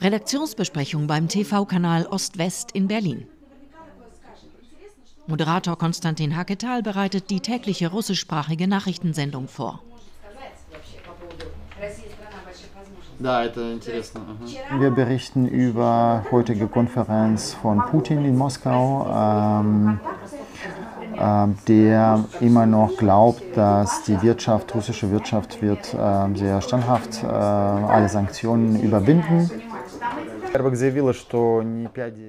Redaktionsbesprechung beim TV-Kanal Ost-West in Berlin. Moderator Konstantin Haketal bereitet die tägliche russischsprachige Nachrichtensendung vor. Wir berichten über heutige Konferenz von Putin in Moskau, ähm, äh, der immer noch glaubt, dass die Wirtschaft, russische Wirtschaft wird äh, sehr standhaft äh, alle Sanktionen überwinden.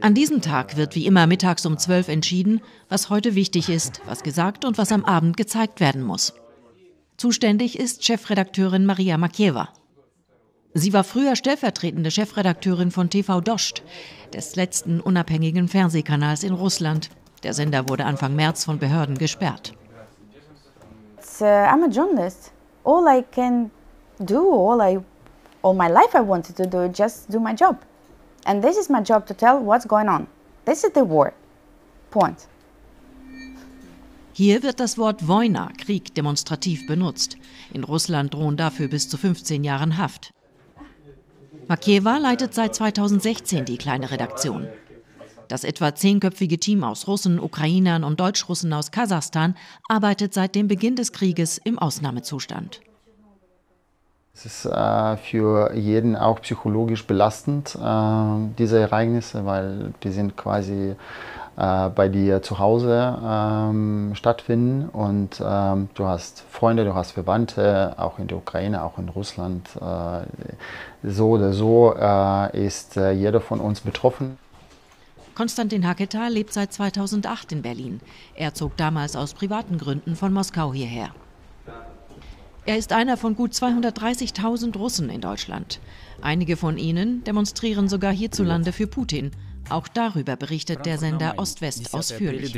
An diesem Tag wird wie immer mittags um 12 entschieden, was heute wichtig ist, was gesagt und was am Abend gezeigt werden muss. Zuständig ist Chefredakteurin Maria Makieva. Sie war früher stellvertretende Chefredakteurin von TV Dost, des letzten unabhängigen Fernsehkanals in Russland. Der Sender wurde Anfang März von Behörden gesperrt. Uh, I'm a journalist. All I can do, all I, all my life I wanted to do, just do my job. And this is my job to tell what's going on. This is the war. Point. Hier wird das Wort Wojna, Krieg, demonstrativ benutzt. In Russland drohen dafür bis zu 15 Jahren Haft. Makieva leitet seit 2016 die kleine Redaktion. Das etwa zehnköpfige Team aus Russen, Ukrainern und Deutschrussen aus Kasachstan arbeitet seit dem Beginn des Krieges im Ausnahmezustand. Es ist äh, für jeden auch psychologisch belastend, äh, diese Ereignisse, weil die sind quasi äh, bei dir zu Hause ähm, stattfinden und ähm, du hast Freunde, du hast Verwandte, auch in der Ukraine, auch in Russland. Äh, so oder so äh, ist äh, jeder von uns betroffen. Konstantin Haketa lebt seit 2008 in Berlin. Er zog damals aus privaten Gründen von Moskau hierher. Er ist einer von gut 230.000 Russen in Deutschland. Einige von ihnen demonstrieren sogar hierzulande für Putin. Auch darüber berichtet der Sender Ost-West ausführlich.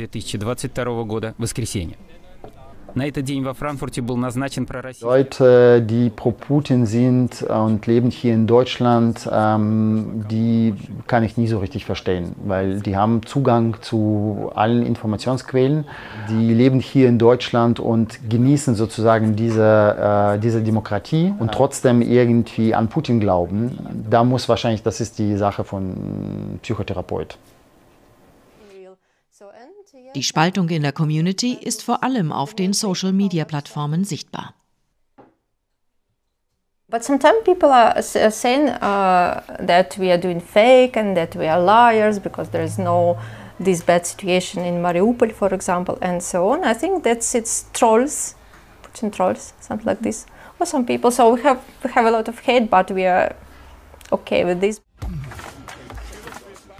Leute, die pro Putin sind und leben hier in Deutschland, ähm, die kann ich nie so richtig verstehen, weil die haben Zugang zu allen Informationsquellen. Die leben hier in Deutschland und genießen sozusagen diese, äh, Demokratie und trotzdem irgendwie an Putin glauben. Da muss wahrscheinlich, das ist die Sache von Psychotherapeut. Die Spaltung in der Community ist vor allem auf den Social-Media-Plattformen sichtbar. But sometimes people are saying uh, that we are doing fake and that we are liars because there is no this bad situation in Mariupol, for example, and so on. I think that's it's trolls, Putin trolls, something like this, or some people. So we have we have a lot of hate, but we are okay with this.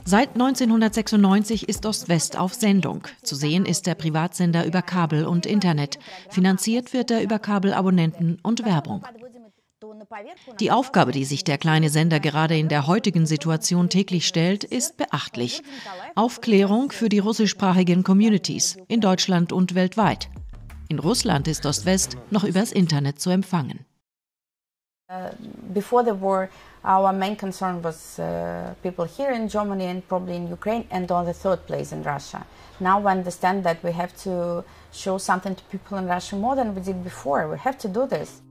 Seit 1996 ist Ost-West auf Sendung. Zu sehen ist der Privatsender über Kabel und Internet. Finanziert wird er über Kabelabonnenten und Werbung. Die Aufgabe, die sich der kleine Sender gerade in der heutigen Situation täglich stellt, ist beachtlich. Aufklärung für die russischsprachigen Communities in Deutschland und weltweit. In Russland ist Ost-West noch übers Internet zu empfangen. Uh, our main concern was uh, people here in Germany and probably in Ukraine and on the third place in Russia. Now we understand that we have to show something to people in Russia more than we did before. We have to do this.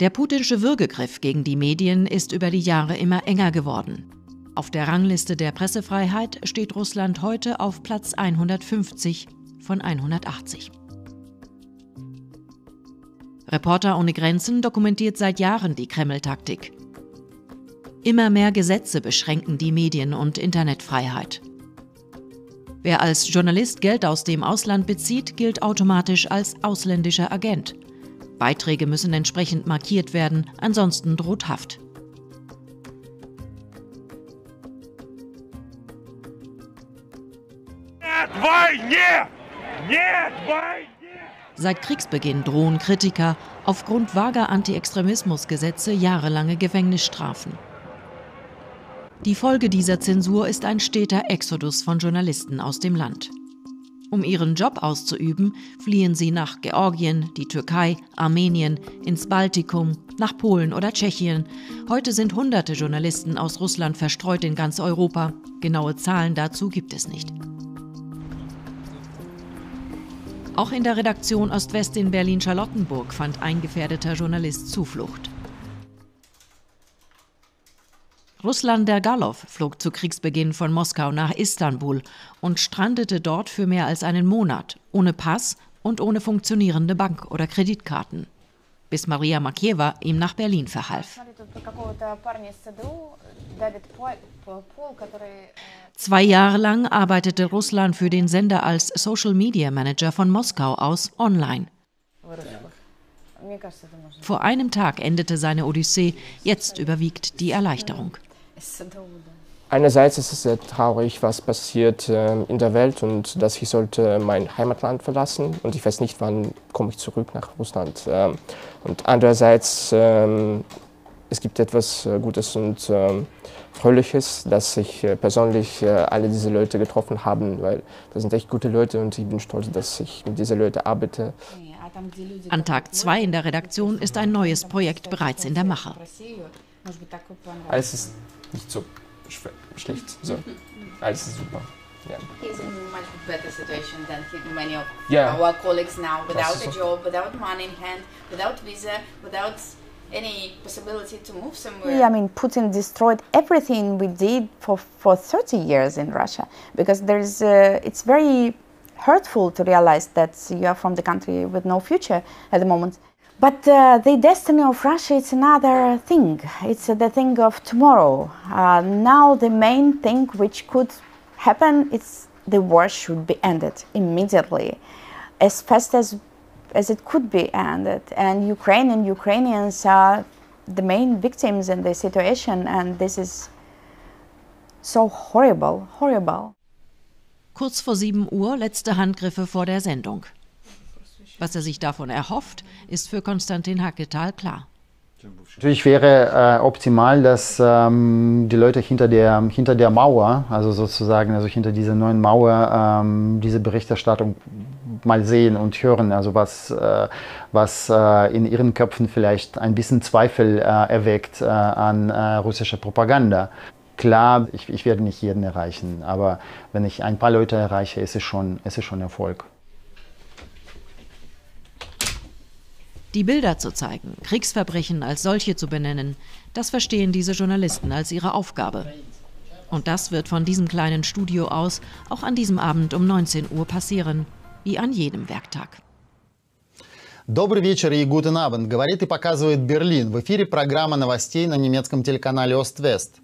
Der putinsche Würgegriff gegen die Medien ist über die Jahre immer enger geworden. Auf der Rangliste der Pressefreiheit steht Russland heute auf Platz 150 von 180. Reporter ohne Grenzen dokumentiert seit Jahren die Kreml-Taktik. Immer mehr Gesetze beschränken die Medien- und Internetfreiheit. Wer als Journalist Geld aus dem Ausland bezieht, gilt automatisch als ausländischer Agent. Beiträge müssen entsprechend markiert werden, ansonsten droht Haft. Seit Kriegsbeginn drohen Kritiker aufgrund vager Anti-Extremismus-Gesetze jahrelange Gefängnisstrafen. Die Folge dieser Zensur ist ein steter Exodus von Journalisten aus dem Land. Um ihren Job auszuüben, fliehen sie nach Georgien, die Türkei, Armenien, ins Baltikum, nach Polen oder Tschechien. Heute sind hunderte Journalisten aus Russland verstreut in ganz Europa. Genaue Zahlen dazu gibt es nicht. Auch in der Redaktion Ost-West in Berlin-Charlottenburg fand ein gefährdeter Journalist Zuflucht. Ruslan Dergalov flog zu Kriegsbeginn von Moskau nach Istanbul und strandete dort für mehr als einen Monat, ohne Pass und ohne funktionierende Bank- oder Kreditkarten. Bis Maria Makieva ihm nach Berlin verhalf. Zwei Jahre lang arbeitete Ruslan für den Sender als Social Media Manager von Moskau aus online. Vor einem Tag endete seine Odyssee, jetzt überwiegt die Erleichterung. Einerseits ist es sehr traurig, was passiert äh, in der Welt und dass ich sollte mein Heimatland verlassen und ich weiß nicht, wann komme ich zurück nach Russland. Ähm, und andererseits ähm, es gibt etwas äh, Gutes und ähm, Fröhliches, dass ich äh, persönlich äh, alle diese Leute getroffen habe, weil das sind echt gute Leute und ich bin stolz, dass ich mit diesen Leuten arbeite. An Tag zwei in der Redaktion ist ein neues Projekt bereits in der Mache. Alles ist nicht so schlecht, so. alles ist super. Yeah. He's in a much better situation than many of yeah. our colleagues now, without a job, without money in hand, without visa, without any possibility to move somewhere. I mean, Putin destroyed everything we did for, for 30 years in Russia because there's, uh, it's very hurtful to realize that you are from the country with no future at the moment. But uh, the destiny of Russia is another thing. It's uh, the thing of tomorrow. Uh, now the main thing which could happen is the war should be ended immediately, as fast as as it could be ended. And Ukraine and Ukrainians are the main victims in this situation, and this is so horrible, horrible. Kurz vor 7 Uhr letzte Handgriffe vor der Sendung. Was er sich davon erhofft, ist für Konstantin Hacketal klar. Natürlich wäre äh, optimal, dass ähm, die Leute hinter der, hinter der Mauer, also sozusagen also hinter dieser neuen Mauer, ähm, diese Berichterstattung mal sehen und hören, also was, äh, was äh, in ihren Köpfen vielleicht ein bisschen Zweifel äh, erweckt äh, an äh, russischer Propaganda. Klar, ich, ich werde nicht jeden erreichen, aber wenn ich ein paar Leute erreiche, ist es schon, ist es schon Erfolg. Die Bilder zu zeigen, Kriegsverbrechen als solche zu benennen, das verstehen diese Journalisten als ihre Aufgabe. Und das wird von diesem kleinen Studio aus auch an diesem Abend um 19 Uhr passieren, wie an jedem Werktag. Добрый вечер и гутен Abend, говорит и показывает Берлин. В эфире программа новостей на немецком телеканале Ост-Вест.